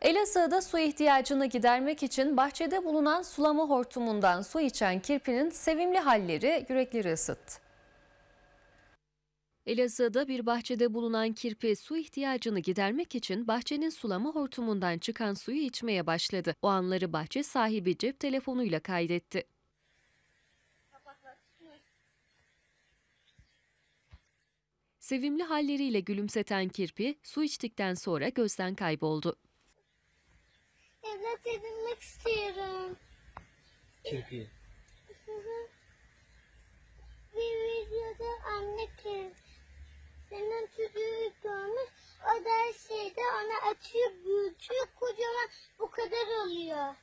Elazığ'da su ihtiyacını gidermek için bahçede bulunan sulama hortumundan su içen kirpinin sevimli halleri yürekleri ısıttı. Elazığ'da bir bahçede bulunan kirpi su ihtiyacını gidermek için bahçenin sulama hortumundan çıkan suyu içmeye başladı. O anları bahçe sahibi cep telefonuyla kaydetti. Sevimli halleriyle gülümseten kirpi su içtikten sonra gözden kayboldu. Evlat edinmek istiyorum. Hı. Bir videoda anne ki senin çocuğu görmüş. O da şeyde ona açıyor, büyütüyor. Kocaman bu kadar oluyor.